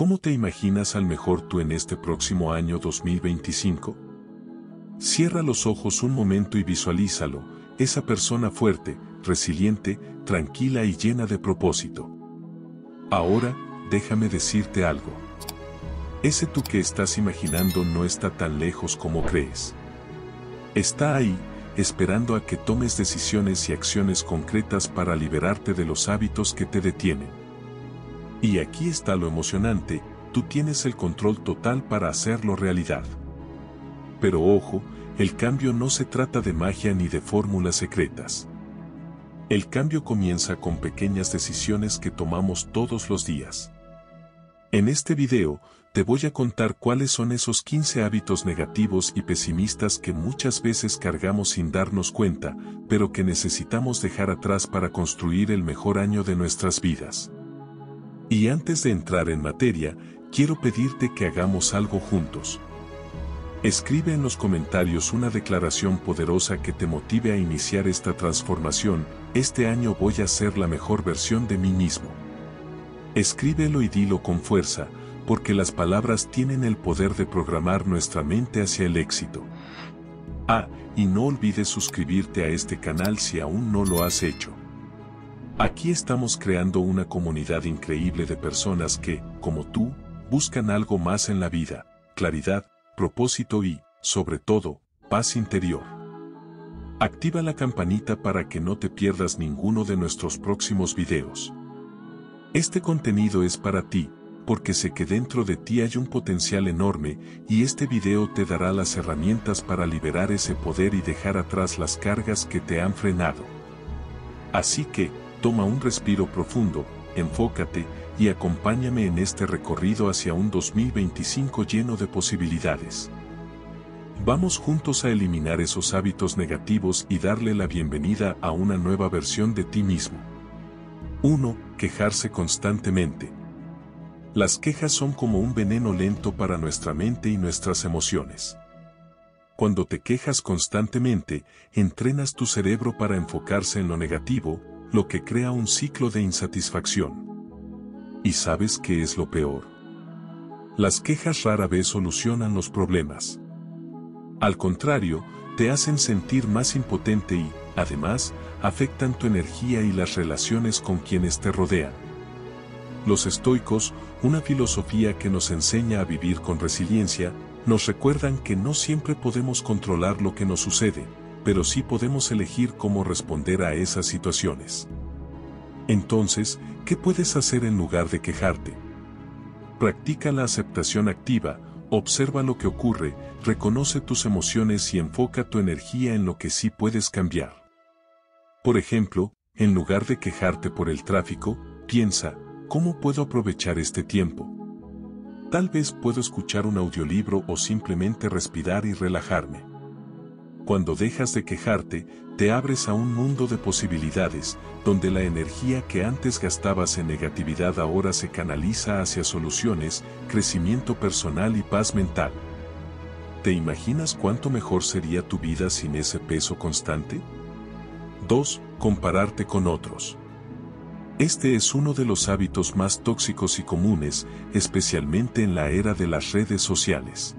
¿Cómo te imaginas al mejor tú en este próximo año 2025? Cierra los ojos un momento y visualízalo, esa persona fuerte, resiliente, tranquila y llena de propósito. Ahora, déjame decirte algo. Ese tú que estás imaginando no está tan lejos como crees. Está ahí, esperando a que tomes decisiones y acciones concretas para liberarte de los hábitos que te detienen. Y aquí está lo emocionante, tú tienes el control total para hacerlo realidad. Pero ojo, el cambio no se trata de magia ni de fórmulas secretas. El cambio comienza con pequeñas decisiones que tomamos todos los días. En este video, te voy a contar cuáles son esos 15 hábitos negativos y pesimistas que muchas veces cargamos sin darnos cuenta, pero que necesitamos dejar atrás para construir el mejor año de nuestras vidas. Y antes de entrar en materia, quiero pedirte que hagamos algo juntos. Escribe en los comentarios una declaración poderosa que te motive a iniciar esta transformación, este año voy a ser la mejor versión de mí mismo. Escríbelo y dilo con fuerza, porque las palabras tienen el poder de programar nuestra mente hacia el éxito. Ah, y no olvides suscribirte a este canal si aún no lo has hecho. Aquí estamos creando una comunidad increíble de personas que, como tú, buscan algo más en la vida, claridad, propósito y, sobre todo, paz interior. Activa la campanita para que no te pierdas ninguno de nuestros próximos videos. Este contenido es para ti, porque sé que dentro de ti hay un potencial enorme y este video te dará las herramientas para liberar ese poder y dejar atrás las cargas que te han frenado. Así que, toma un respiro profundo, enfócate y acompáñame en este recorrido hacia un 2025 lleno de posibilidades. Vamos juntos a eliminar esos hábitos negativos y darle la bienvenida a una nueva versión de ti mismo. 1. Quejarse constantemente. Las quejas son como un veneno lento para nuestra mente y nuestras emociones. Cuando te quejas constantemente, entrenas tu cerebro para enfocarse en lo negativo, lo que crea un ciclo de insatisfacción. ¿Y sabes qué es lo peor? Las quejas rara vez solucionan los problemas. Al contrario, te hacen sentir más impotente y, además, afectan tu energía y las relaciones con quienes te rodean. Los estoicos, una filosofía que nos enseña a vivir con resiliencia, nos recuerdan que no siempre podemos controlar lo que nos sucede, pero sí podemos elegir cómo responder a esas situaciones. Entonces, ¿qué puedes hacer en lugar de quejarte? Practica la aceptación activa, observa lo que ocurre, reconoce tus emociones y enfoca tu energía en lo que sí puedes cambiar. Por ejemplo, en lugar de quejarte por el tráfico, piensa, ¿Cómo puedo aprovechar este tiempo? Tal vez puedo escuchar un audiolibro o simplemente respirar y relajarme. Cuando dejas de quejarte, te abres a un mundo de posibilidades, donde la energía que antes gastabas en negatividad ahora se canaliza hacia soluciones, crecimiento personal y paz mental. ¿Te imaginas cuánto mejor sería tu vida sin ese peso constante? 2. Compararte con otros. Este es uno de los hábitos más tóxicos y comunes, especialmente en la era de las redes sociales.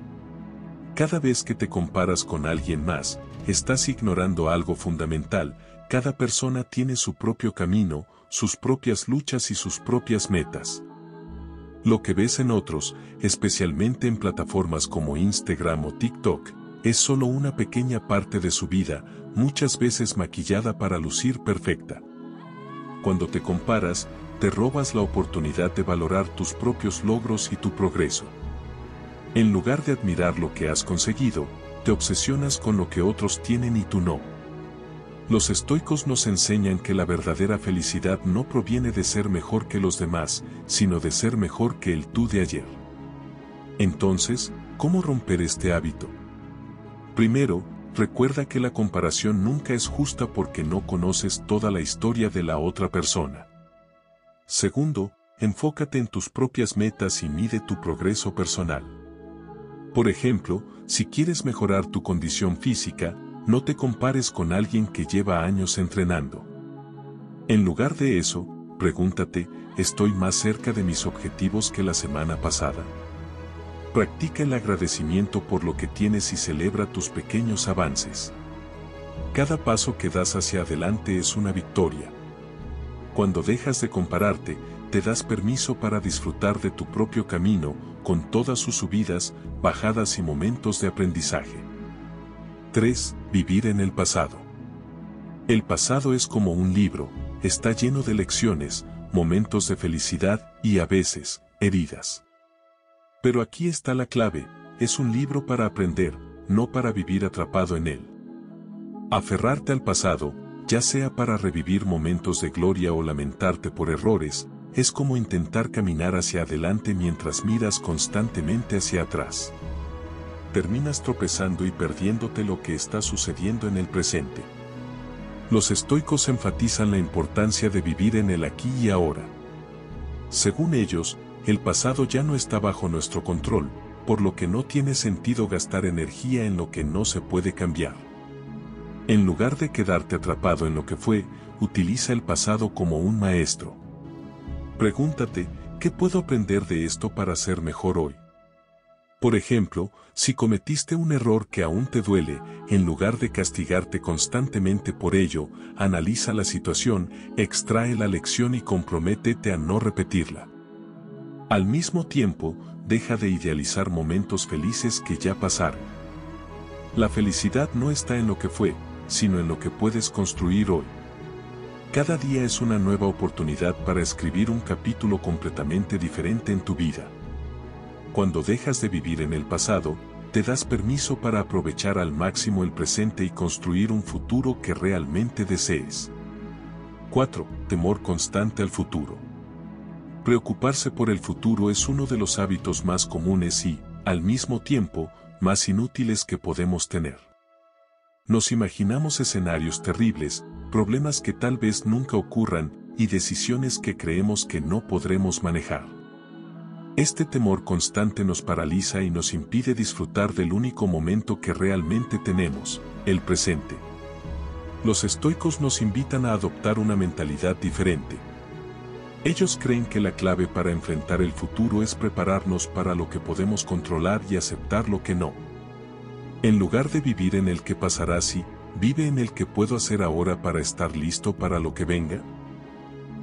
Cada vez que te comparas con alguien más, estás ignorando algo fundamental, cada persona tiene su propio camino, sus propias luchas y sus propias metas. Lo que ves en otros, especialmente en plataformas como Instagram o TikTok, es solo una pequeña parte de su vida, muchas veces maquillada para lucir perfecta. Cuando te comparas, te robas la oportunidad de valorar tus propios logros y tu progreso. En lugar de admirar lo que has conseguido, te obsesionas con lo que otros tienen y tú no. Los estoicos nos enseñan que la verdadera felicidad no proviene de ser mejor que los demás, sino de ser mejor que el tú de ayer. Entonces, ¿cómo romper este hábito? Primero, recuerda que la comparación nunca es justa porque no conoces toda la historia de la otra persona. Segundo, enfócate en tus propias metas y mide tu progreso personal. Por ejemplo, si quieres mejorar tu condición física, no te compares con alguien que lleva años entrenando. En lugar de eso, pregúntate, estoy más cerca de mis objetivos que la semana pasada. Practica el agradecimiento por lo que tienes y celebra tus pequeños avances. Cada paso que das hacia adelante es una victoria. Cuando dejas de compararte, te das permiso para disfrutar de tu propio camino, con todas sus subidas, bajadas y momentos de aprendizaje. 3. Vivir en el pasado. El pasado es como un libro, está lleno de lecciones, momentos de felicidad y a veces, heridas. Pero aquí está la clave, es un libro para aprender, no para vivir atrapado en él. Aferrarte al pasado, ya sea para revivir momentos de gloria o lamentarte por errores, es como intentar caminar hacia adelante mientras miras constantemente hacia atrás. Terminas tropezando y perdiéndote lo que está sucediendo en el presente. Los estoicos enfatizan la importancia de vivir en el aquí y ahora. Según ellos, el pasado ya no está bajo nuestro control, por lo que no tiene sentido gastar energía en lo que no se puede cambiar. En lugar de quedarte atrapado en lo que fue, utiliza el pasado como un maestro. Pregúntate, ¿qué puedo aprender de esto para ser mejor hoy? Por ejemplo, si cometiste un error que aún te duele, en lugar de castigarte constantemente por ello, analiza la situación, extrae la lección y comprométete a no repetirla. Al mismo tiempo, deja de idealizar momentos felices que ya pasaron. La felicidad no está en lo que fue, sino en lo que puedes construir hoy. Cada día es una nueva oportunidad para escribir un capítulo completamente diferente en tu vida. Cuando dejas de vivir en el pasado, te das permiso para aprovechar al máximo el presente y construir un futuro que realmente desees. 4. Temor constante al futuro. Preocuparse por el futuro es uno de los hábitos más comunes y, al mismo tiempo, más inútiles que podemos tener. Nos imaginamos escenarios terribles, problemas que tal vez nunca ocurran y decisiones que creemos que no podremos manejar. Este temor constante nos paraliza y nos impide disfrutar del único momento que realmente tenemos, el presente. Los estoicos nos invitan a adoptar una mentalidad diferente, ellos creen que la clave para enfrentar el futuro es prepararnos para lo que podemos controlar y aceptar lo que no. En lugar de vivir en el que pasará así, vive en el que puedo hacer ahora para estar listo para lo que venga.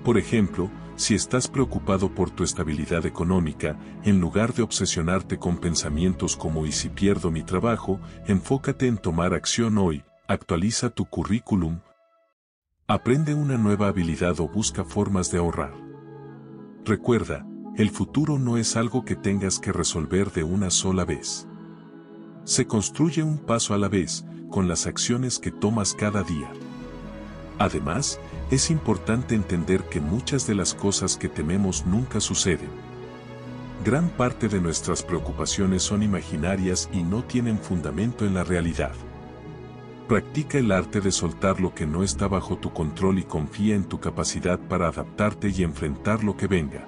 Por ejemplo, si estás preocupado por tu estabilidad económica, en lugar de obsesionarte con pensamientos como ¿y si pierdo mi trabajo?, enfócate en tomar acción hoy, actualiza tu currículum, aprende una nueva habilidad o busca formas de ahorrar. Recuerda, el futuro no es algo que tengas que resolver de una sola vez. Se construye un paso a la vez, con las acciones que tomas cada día. Además, es importante entender que muchas de las cosas que tememos nunca suceden. Gran parte de nuestras preocupaciones son imaginarias y no tienen fundamento en la realidad. Practica el arte de soltar lo que no está bajo tu control y confía en tu capacidad para adaptarte y enfrentar lo que venga.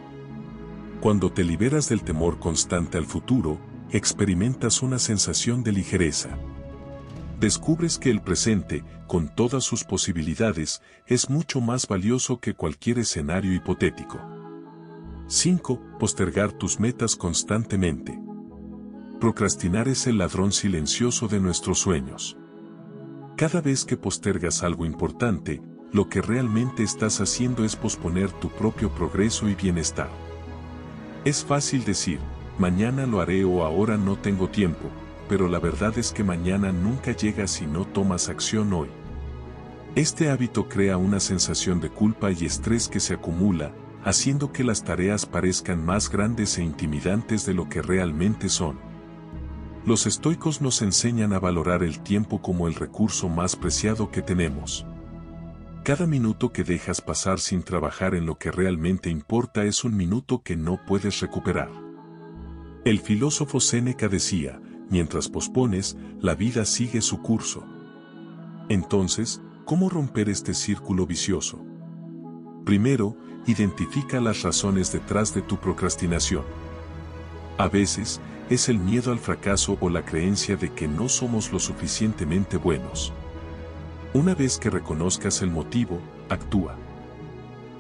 Cuando te liberas del temor constante al futuro, experimentas una sensación de ligereza. Descubres que el presente, con todas sus posibilidades, es mucho más valioso que cualquier escenario hipotético. 5. Postergar tus metas constantemente. Procrastinar es el ladrón silencioso de nuestros sueños. Cada vez que postergas algo importante, lo que realmente estás haciendo es posponer tu propio progreso y bienestar. Es fácil decir, mañana lo haré o ahora no tengo tiempo, pero la verdad es que mañana nunca llega si no tomas acción hoy. Este hábito crea una sensación de culpa y estrés que se acumula, haciendo que las tareas parezcan más grandes e intimidantes de lo que realmente son. Los estoicos nos enseñan a valorar el tiempo como el recurso más preciado que tenemos. Cada minuto que dejas pasar sin trabajar en lo que realmente importa es un minuto que no puedes recuperar. El filósofo Séneca decía, mientras pospones, la vida sigue su curso. Entonces, ¿cómo romper este círculo vicioso? Primero, identifica las razones detrás de tu procrastinación. A veces, es el miedo al fracaso o la creencia de que no somos lo suficientemente buenos. Una vez que reconozcas el motivo, actúa.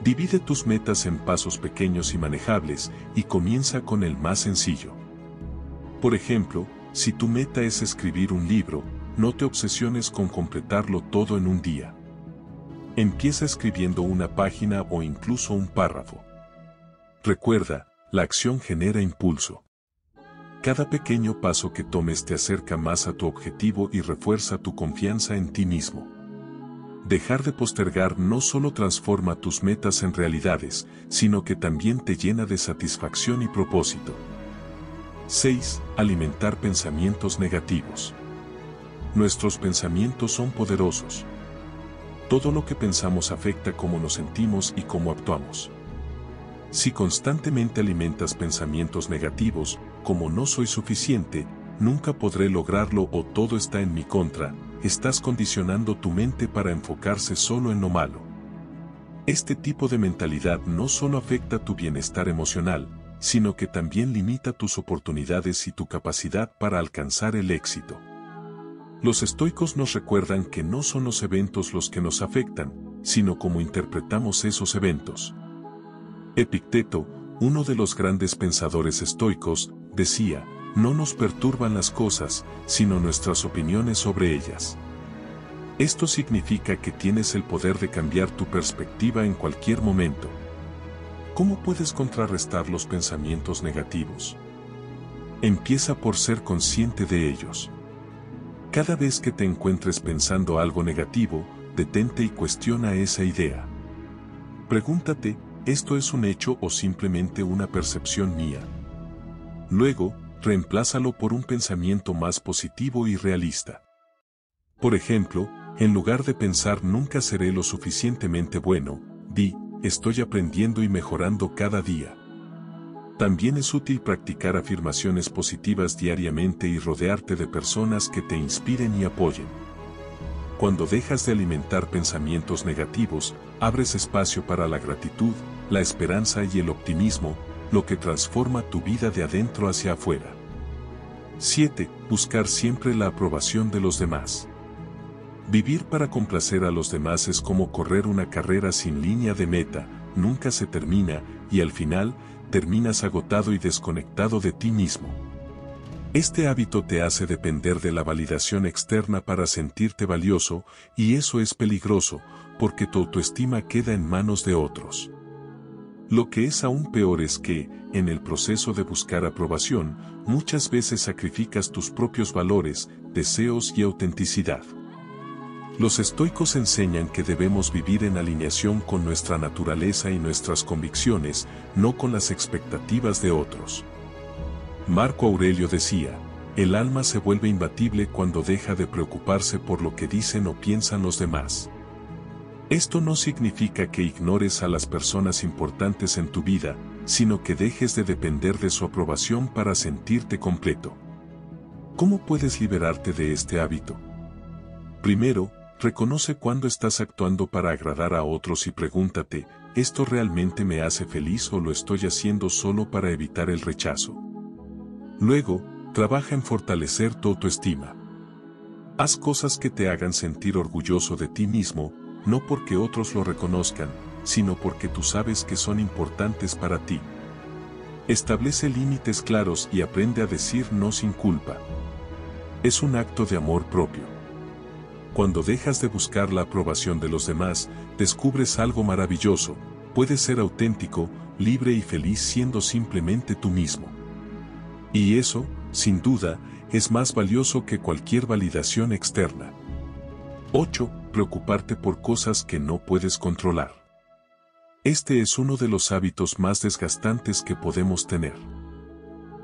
Divide tus metas en pasos pequeños y manejables y comienza con el más sencillo. Por ejemplo, si tu meta es escribir un libro, no te obsesiones con completarlo todo en un día. Empieza escribiendo una página o incluso un párrafo. Recuerda, la acción genera impulso. Cada pequeño paso que tomes te acerca más a tu objetivo y refuerza tu confianza en ti mismo. Dejar de postergar no solo transforma tus metas en realidades, sino que también te llena de satisfacción y propósito. 6. Alimentar pensamientos negativos. Nuestros pensamientos son poderosos. Todo lo que pensamos afecta cómo nos sentimos y cómo actuamos. Si constantemente alimentas pensamientos negativos, como no soy suficiente, nunca podré lograrlo o todo está en mi contra, estás condicionando tu mente para enfocarse solo en lo malo. Este tipo de mentalidad no solo afecta tu bienestar emocional, sino que también limita tus oportunidades y tu capacidad para alcanzar el éxito. Los estoicos nos recuerdan que no son los eventos los que nos afectan, sino cómo interpretamos esos eventos. Epicteto, uno de los grandes pensadores estoicos, decía, no nos perturban las cosas, sino nuestras opiniones sobre ellas. Esto significa que tienes el poder de cambiar tu perspectiva en cualquier momento. ¿Cómo puedes contrarrestar los pensamientos negativos? Empieza por ser consciente de ellos. Cada vez que te encuentres pensando algo negativo, detente y cuestiona esa idea. Pregúntate, ¿esto es un hecho o simplemente una percepción mía? Luego, reemplázalo por un pensamiento más positivo y realista. Por ejemplo, en lugar de pensar nunca seré lo suficientemente bueno, di, estoy aprendiendo y mejorando cada día. También es útil practicar afirmaciones positivas diariamente y rodearte de personas que te inspiren y apoyen. Cuando dejas de alimentar pensamientos negativos, abres espacio para la gratitud, la esperanza y el optimismo, lo que transforma tu vida de adentro hacia afuera. 7. Buscar siempre la aprobación de los demás. Vivir para complacer a los demás es como correr una carrera sin línea de meta, nunca se termina, y al final, terminas agotado y desconectado de ti mismo. Este hábito te hace depender de la validación externa para sentirte valioso, y eso es peligroso, porque tu autoestima queda en manos de otros. Lo que es aún peor es que, en el proceso de buscar aprobación, muchas veces sacrificas tus propios valores, deseos y autenticidad. Los estoicos enseñan que debemos vivir en alineación con nuestra naturaleza y nuestras convicciones, no con las expectativas de otros. Marco Aurelio decía, el alma se vuelve imbatible cuando deja de preocuparse por lo que dicen o piensan los demás. Esto no significa que ignores a las personas importantes en tu vida, sino que dejes de depender de su aprobación para sentirte completo. ¿Cómo puedes liberarte de este hábito? Primero, reconoce cuándo estás actuando para agradar a otros y pregúntate, ¿esto realmente me hace feliz o lo estoy haciendo solo para evitar el rechazo? Luego, trabaja en fortalecer tu autoestima. Haz cosas que te hagan sentir orgulloso de ti mismo, no porque otros lo reconozcan, sino porque tú sabes que son importantes para ti. Establece límites claros y aprende a decir no sin culpa. Es un acto de amor propio. Cuando dejas de buscar la aprobación de los demás, descubres algo maravilloso, puedes ser auténtico, libre y feliz siendo simplemente tú mismo. Y eso, sin duda, es más valioso que cualquier validación externa. 8 preocuparte por cosas que no puedes controlar. Este es uno de los hábitos más desgastantes que podemos tener.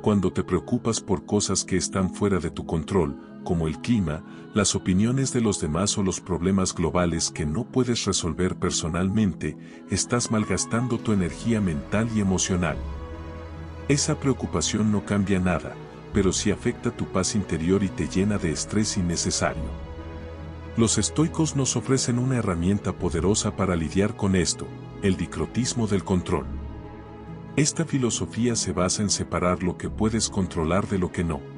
Cuando te preocupas por cosas que están fuera de tu control, como el clima, las opiniones de los demás o los problemas globales que no puedes resolver personalmente, estás malgastando tu energía mental y emocional. Esa preocupación no cambia nada, pero sí afecta tu paz interior y te llena de estrés innecesario. Los estoicos nos ofrecen una herramienta poderosa para lidiar con esto, el dicrotismo del control. Esta filosofía se basa en separar lo que puedes controlar de lo que no.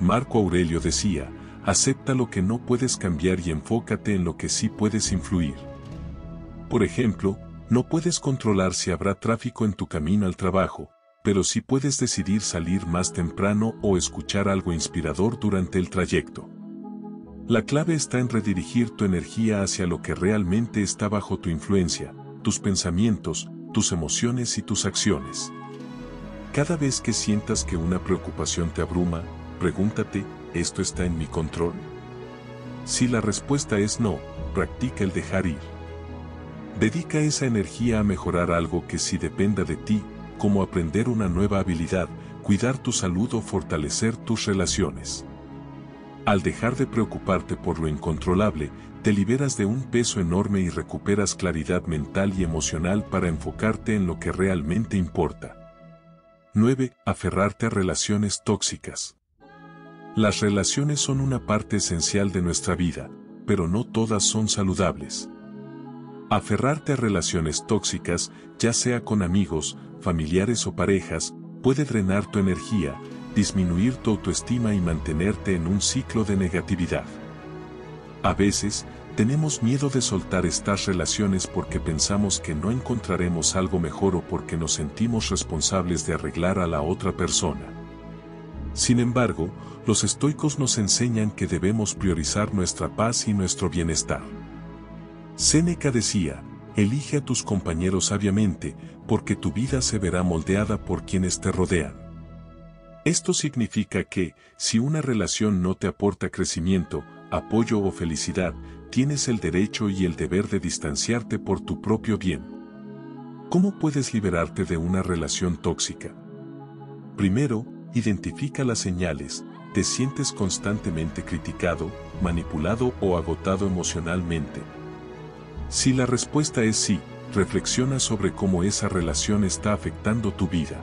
Marco Aurelio decía, acepta lo que no puedes cambiar y enfócate en lo que sí puedes influir. Por ejemplo, No puedes controlar si habrá tráfico en tu camino al trabajo, pero sí puedes decidir salir más temprano o escuchar algo inspirador durante el trayecto. La clave está en redirigir tu energía hacia lo que realmente está bajo tu influencia, tus pensamientos, tus emociones y tus acciones. Cada vez que sientas que una preocupación te abruma, pregúntate, ¿esto está en mi control? Si la respuesta es no, practica el dejar ir. Dedica esa energía a mejorar algo que sí dependa de ti, como aprender una nueva habilidad, cuidar tu salud o fortalecer tus relaciones. Al dejar de preocuparte por lo incontrolable, te liberas de un peso enorme y recuperas claridad mental y emocional para enfocarte en lo que realmente importa. 9. Aferrarte a relaciones tóxicas. Las relaciones son una parte esencial de nuestra vida, pero no todas son saludables. Aferrarte a relaciones tóxicas, ya sea con amigos, familiares o parejas, puede drenar tu energía, disminuir tu autoestima y mantenerte en un ciclo de negatividad. A veces, tenemos miedo de soltar estas relaciones porque pensamos que no encontraremos algo mejor o porque nos sentimos responsables de arreglar a la otra persona. Sin embargo, los estoicos nos enseñan que debemos priorizar nuestra paz y nuestro bienestar. Séneca decía, elige a tus compañeros sabiamente, porque tu vida se verá moldeada por quienes te rodean. Esto significa que, si una relación no te aporta crecimiento, apoyo o felicidad, tienes el derecho y el deber de distanciarte por tu propio bien. ¿Cómo puedes liberarte de una relación tóxica? Primero, Identifica las señales, te sientes constantemente criticado, manipulado o agotado emocionalmente. Si la respuesta es sí, reflexiona sobre cómo esa relación está afectando tu vida.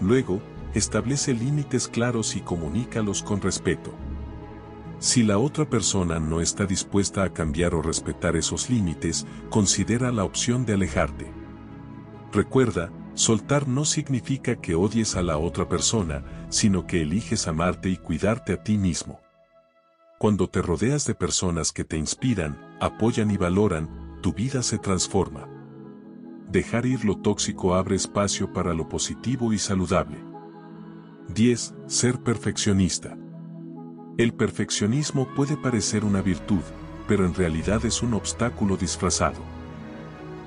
Luego, establece límites claros y comunícalos con respeto. Si la otra persona no está dispuesta a cambiar o respetar esos límites, considera la opción de alejarte. Recuerda, Soltar no significa que odies a la otra persona, sino que eliges amarte y cuidarte a ti mismo. Cuando te rodeas de personas que te inspiran, apoyan y valoran, tu vida se transforma. Dejar ir lo tóxico abre espacio para lo positivo y saludable. 10. Ser perfeccionista. El perfeccionismo puede parecer una virtud, pero en realidad es un obstáculo disfrazado.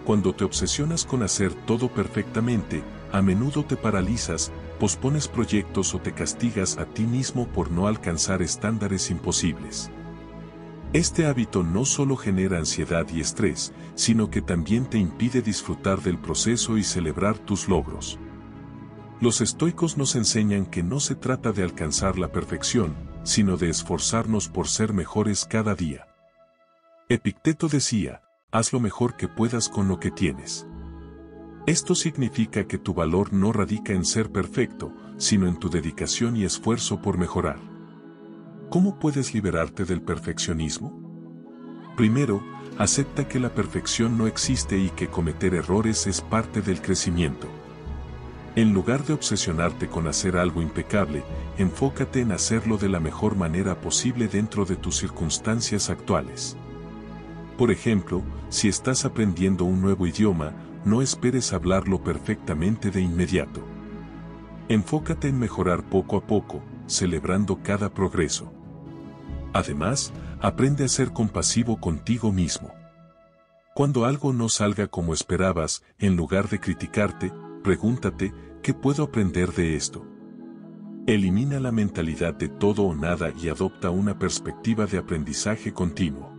Cuando te obsesionas con hacer todo perfectamente, a menudo te paralizas, pospones proyectos o te castigas a ti mismo por no alcanzar estándares imposibles. Este hábito no solo genera ansiedad y estrés, sino que también te impide disfrutar del proceso y celebrar tus logros. Los estoicos nos enseñan que no se trata de alcanzar la perfección, sino de esforzarnos por ser mejores cada día. Epicteto decía, haz lo mejor que puedas con lo que tienes. Esto significa que tu valor no radica en ser perfecto, sino en tu dedicación y esfuerzo por mejorar. ¿Cómo puedes liberarte del perfeccionismo? Primero, acepta que la perfección no existe y que cometer errores es parte del crecimiento. En lugar de obsesionarte con hacer algo impecable, enfócate en hacerlo de la mejor manera posible dentro de tus circunstancias actuales. Por ejemplo, si estás aprendiendo un nuevo idioma, no esperes hablarlo perfectamente de inmediato. Enfócate en mejorar poco a poco, celebrando cada progreso. Además, aprende a ser compasivo contigo mismo. Cuando algo no salga como esperabas, en lugar de criticarte, pregúntate, ¿qué puedo aprender de esto? Elimina la mentalidad de todo o nada y adopta una perspectiva de aprendizaje continuo.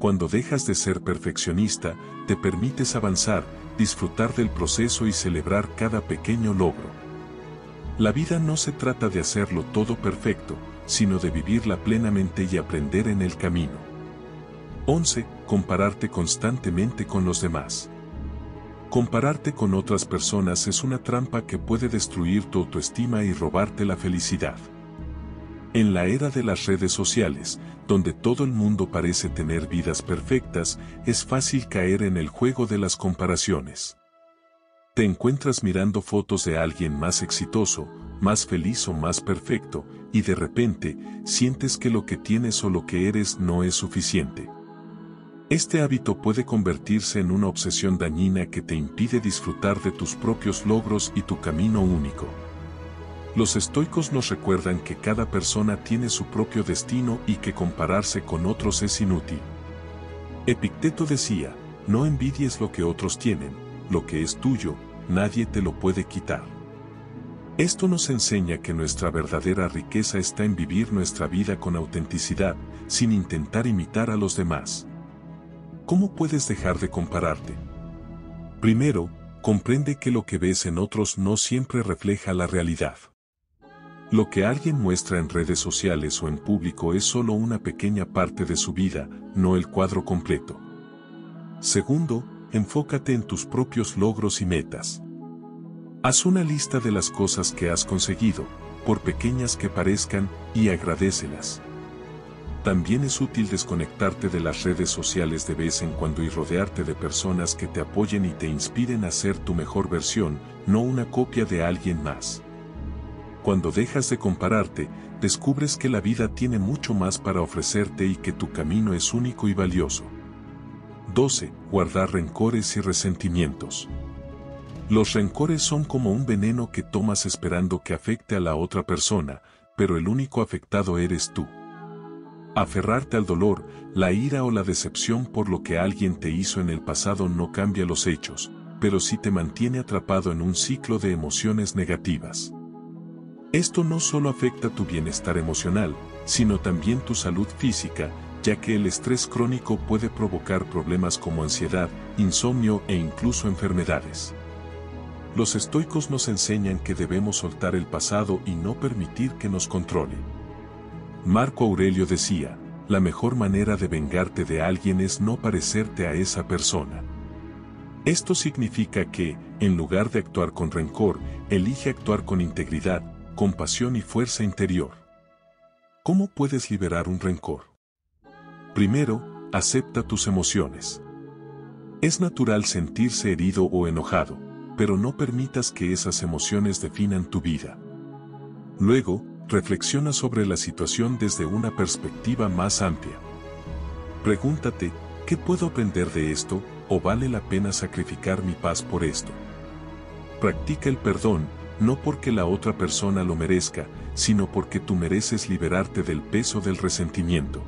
Cuando dejas de ser perfeccionista, te permites avanzar, disfrutar del proceso y celebrar cada pequeño logro. La vida no se trata de hacerlo todo perfecto, sino de vivirla plenamente y aprender en el camino. 11. Compararte constantemente con los demás. Compararte con otras personas es una trampa que puede destruir tu autoestima y robarte la felicidad. En la era de las redes sociales, donde todo el mundo parece tener vidas perfectas, es fácil caer en el juego de las comparaciones. Te encuentras mirando fotos de alguien más exitoso, más feliz o más perfecto, y de repente, sientes que lo que tienes o lo que eres no es suficiente. Este hábito puede convertirse en una obsesión dañina que te impide disfrutar de tus propios logros y tu camino único. Los estoicos nos recuerdan que cada persona tiene su propio destino y que compararse con otros es inútil. Epicteto decía, no envidies lo que otros tienen, lo que es tuyo, nadie te lo puede quitar. Esto nos enseña que nuestra verdadera riqueza está en vivir nuestra vida con autenticidad, sin intentar imitar a los demás. ¿Cómo puedes dejar de compararte? Primero, comprende que lo que ves en otros no siempre refleja la realidad. Lo que alguien muestra en redes sociales o en público es solo una pequeña parte de su vida, no el cuadro completo. Segundo, enfócate en tus propios logros y metas. Haz una lista de las cosas que has conseguido, por pequeñas que parezcan, y agradecelas. También es útil desconectarte de las redes sociales de vez en cuando y rodearte de personas que te apoyen y te inspiren a ser tu mejor versión, no una copia de alguien más. Cuando dejas de compararte, descubres que la vida tiene mucho más para ofrecerte y que tu camino es único y valioso. 12. Guardar rencores y resentimientos. Los rencores son como un veneno que tomas esperando que afecte a la otra persona, pero el único afectado eres tú. Aferrarte al dolor, la ira o la decepción por lo que alguien te hizo en el pasado no cambia los hechos, pero sí te mantiene atrapado en un ciclo de emociones negativas. Esto no solo afecta tu bienestar emocional, sino también tu salud física, ya que el estrés crónico puede provocar problemas como ansiedad, insomnio e incluso enfermedades. Los estoicos nos enseñan que debemos soltar el pasado y no permitir que nos controle. Marco Aurelio decía, la mejor manera de vengarte de alguien es no parecerte a esa persona. Esto significa que, en lugar de actuar con rencor, elige actuar con integridad, compasión y fuerza interior. ¿Cómo puedes liberar un rencor? Primero, acepta tus emociones. Es natural sentirse herido o enojado, pero no permitas que esas emociones definan tu vida. Luego, reflexiona sobre la situación desde una perspectiva más amplia. Pregúntate, ¿qué puedo aprender de esto o vale la pena sacrificar mi paz por esto? Practica el perdón, no porque la otra persona lo merezca, sino porque tú mereces liberarte del peso del resentimiento.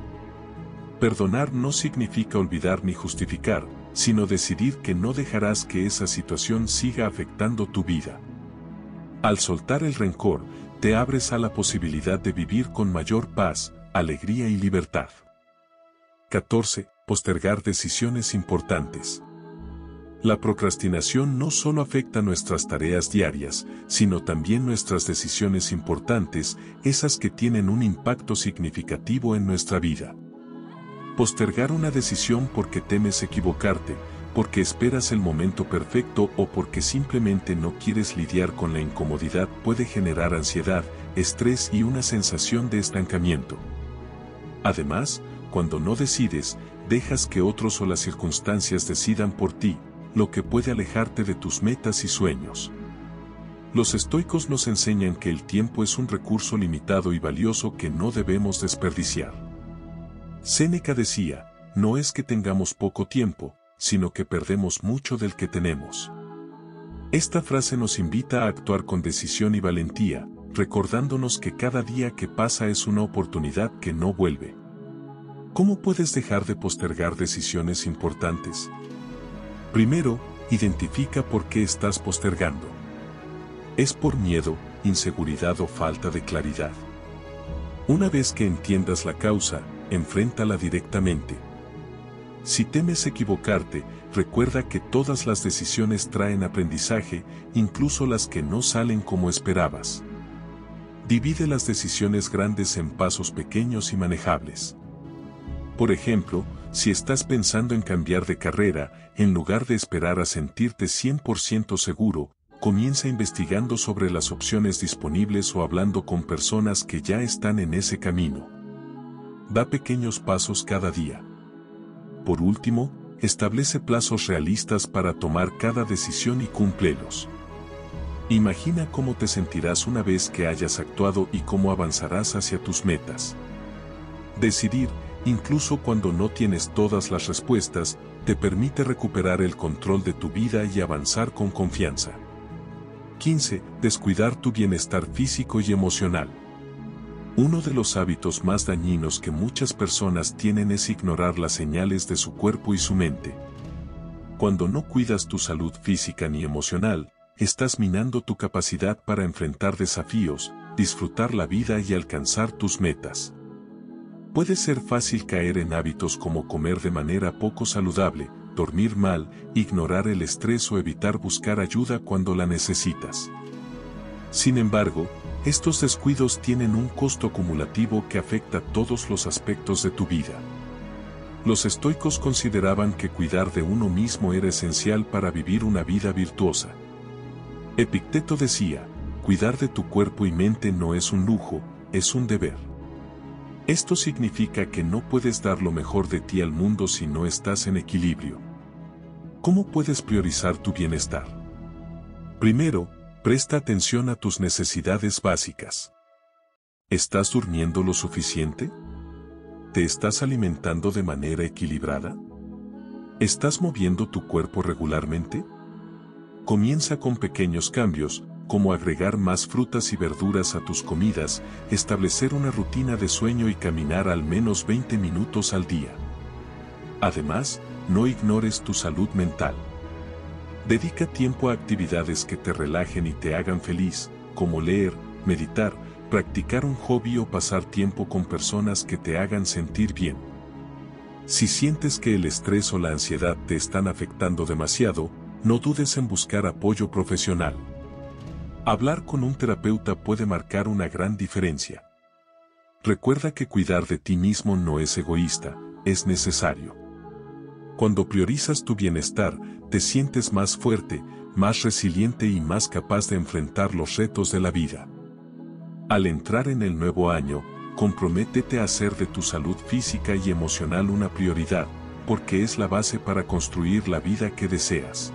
Perdonar no significa olvidar ni justificar, sino decidir que no dejarás que esa situación siga afectando tu vida. Al soltar el rencor, te abres a la posibilidad de vivir con mayor paz, alegría y libertad. 14. Postergar decisiones importantes. La procrastinación no solo afecta nuestras tareas diarias, sino también nuestras decisiones importantes, esas que tienen un impacto significativo en nuestra vida. Postergar una decisión porque temes equivocarte, porque esperas el momento perfecto o porque simplemente no quieres lidiar con la incomodidad puede generar ansiedad, estrés y una sensación de estancamiento. Además, cuando no decides, dejas que otros o las circunstancias decidan por ti, lo que puede alejarte de tus metas y sueños. Los estoicos nos enseñan que el tiempo es un recurso limitado y valioso que no debemos desperdiciar. Séneca decía, no es que tengamos poco tiempo, sino que perdemos mucho del que tenemos. Esta frase nos invita a actuar con decisión y valentía, recordándonos que cada día que pasa es una oportunidad que no vuelve. ¿Cómo puedes dejar de postergar decisiones importantes? Primero, identifica por qué estás postergando. ¿Es por miedo, inseguridad o falta de claridad? Una vez que entiendas la causa, enfréntala directamente. Si temes equivocarte, recuerda que todas las decisiones traen aprendizaje, incluso las que no salen como esperabas. Divide las decisiones grandes en pasos pequeños y manejables. Por ejemplo, si estás pensando en cambiar de carrera, en lugar de esperar a sentirte 100% seguro, comienza investigando sobre las opciones disponibles o hablando con personas que ya están en ese camino. Da pequeños pasos cada día. Por último, establece plazos realistas para tomar cada decisión y cúmplelos. Imagina cómo te sentirás una vez que hayas actuado y cómo avanzarás hacia tus metas. Decidir incluso cuando no tienes todas las respuestas, te permite recuperar el control de tu vida y avanzar con confianza. 15. Descuidar tu bienestar físico y emocional. Uno de los hábitos más dañinos que muchas personas tienen es ignorar las señales de su cuerpo y su mente. Cuando no cuidas tu salud física ni emocional, estás minando tu capacidad para enfrentar desafíos, disfrutar la vida y alcanzar tus metas. Puede ser fácil caer en hábitos como comer de manera poco saludable, dormir mal, ignorar el estrés o evitar buscar ayuda cuando la necesitas. Sin embargo, estos descuidos tienen un costo acumulativo que afecta todos los aspectos de tu vida. Los estoicos consideraban que cuidar de uno mismo era esencial para vivir una vida virtuosa. Epicteto decía, cuidar de tu cuerpo y mente no es un lujo, es un deber. Esto significa que no puedes dar lo mejor de ti al mundo si no estás en equilibrio. ¿Cómo puedes priorizar tu bienestar? Primero, presta atención a tus necesidades básicas. ¿Estás durmiendo lo suficiente? ¿Te estás alimentando de manera equilibrada? ¿Estás moviendo tu cuerpo regularmente? Comienza con pequeños cambios, como agregar más frutas y verduras a tus comidas, establecer una rutina de sueño y caminar al menos 20 minutos al día. Además, no ignores tu salud mental. Dedica tiempo a actividades que te relajen y te hagan feliz, como leer, meditar, practicar un hobby o pasar tiempo con personas que te hagan sentir bien. Si sientes que el estrés o la ansiedad te están afectando demasiado, no dudes en buscar apoyo profesional. Hablar con un terapeuta puede marcar una gran diferencia. Recuerda que cuidar de ti mismo no es egoísta, es necesario. Cuando priorizas tu bienestar, te sientes más fuerte, más resiliente y más capaz de enfrentar los retos de la vida. Al entrar en el nuevo año, comprométete a hacer de tu salud física y emocional una prioridad, porque es la base para construir la vida que deseas.